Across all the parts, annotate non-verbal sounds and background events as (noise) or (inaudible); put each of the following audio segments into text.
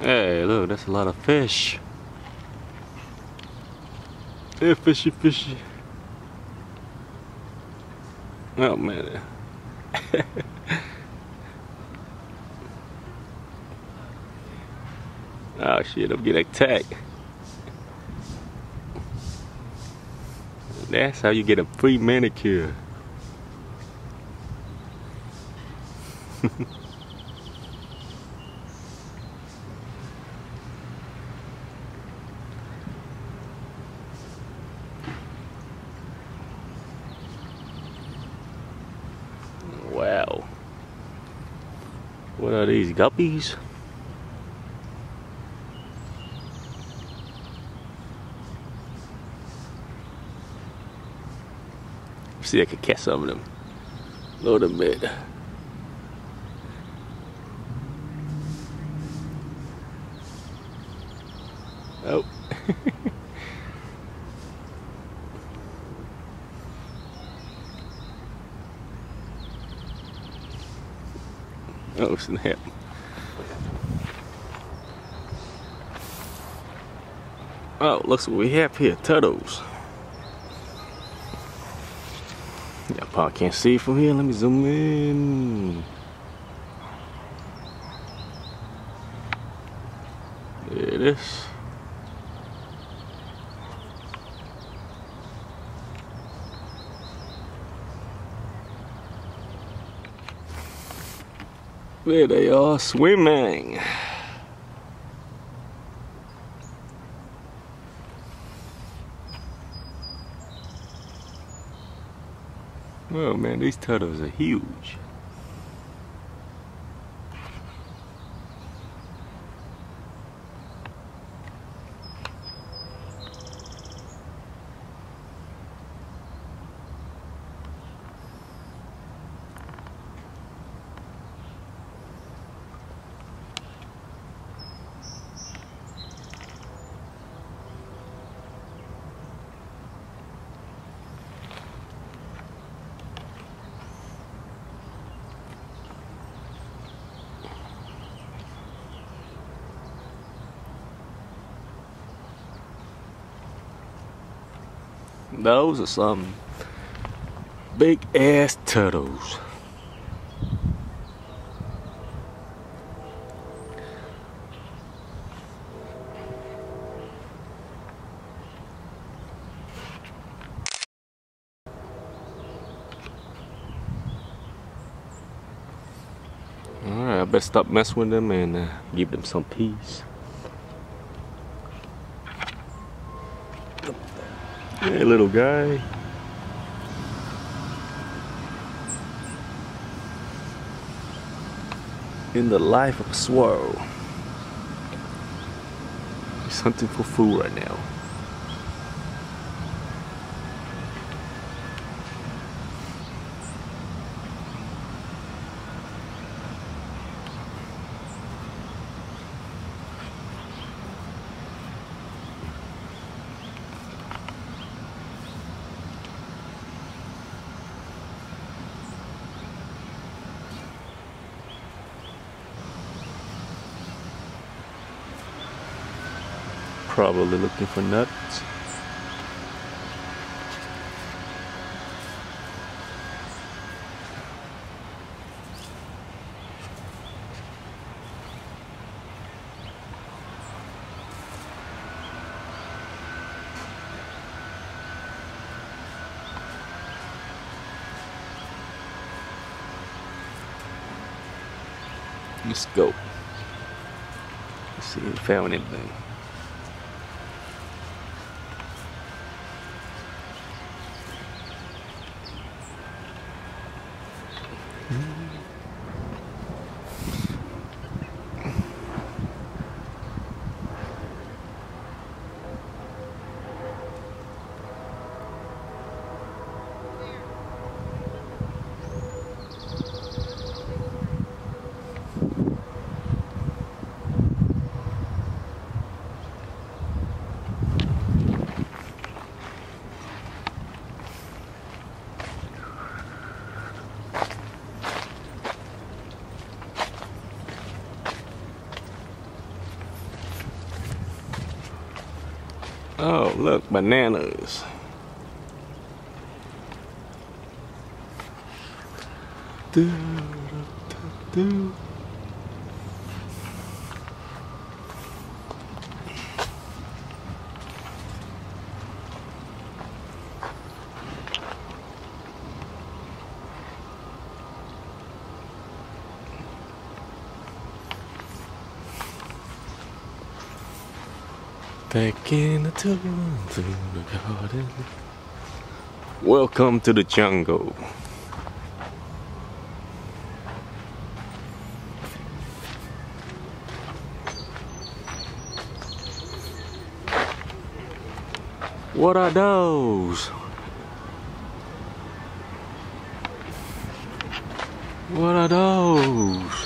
Hey, look, that's a lot of fish. Yeah, fishy, fishy. Oh, man. oh, (laughs) shit, I'm getting attacked. That's how you get a free manicure. (laughs) Are these, guppies? See, I could catch some of them. Load them bit. Oh. (laughs) oh, snap. Oh, looks what we have here, turtles. Yeah, probably can't see from here. Let me zoom in. There it is. There they are, swimming. Oh man, these turtles are huge. Those are some big ass turtles. Alright, I better stop messing with them and uh, give them some peace. Hey, little guy. In the life of a swirl. He's hunting for food right now. Probably looking for nuts. Let's go. Let's see if we found anything. Oh, look, bananas. Do, do, do. Back in the through the garden. Welcome to the jungle. What are those? What are those?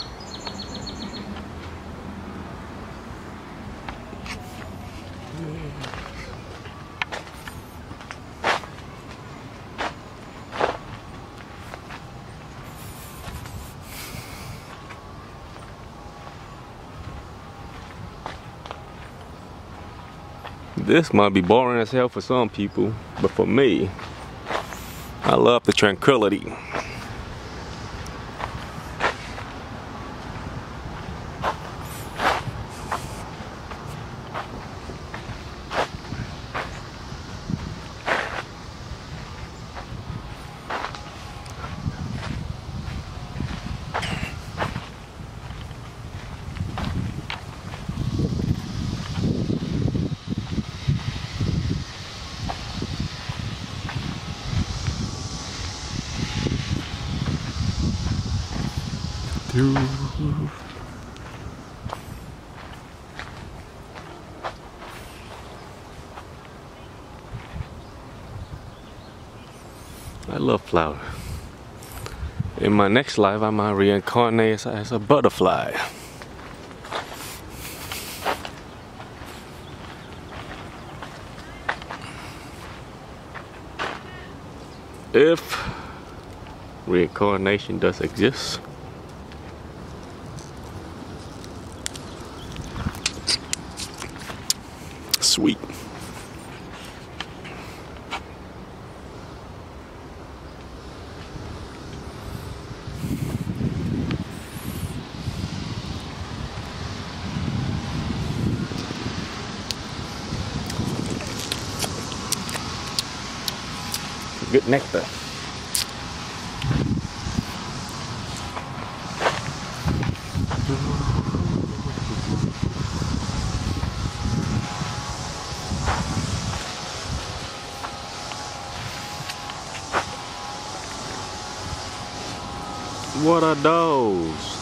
This might be boring as hell for some people, but for me, I love the tranquility. I love flowers. In my next life, I might reincarnate as, as a butterfly. If reincarnation does exist, sweet. Good nectar. What are those?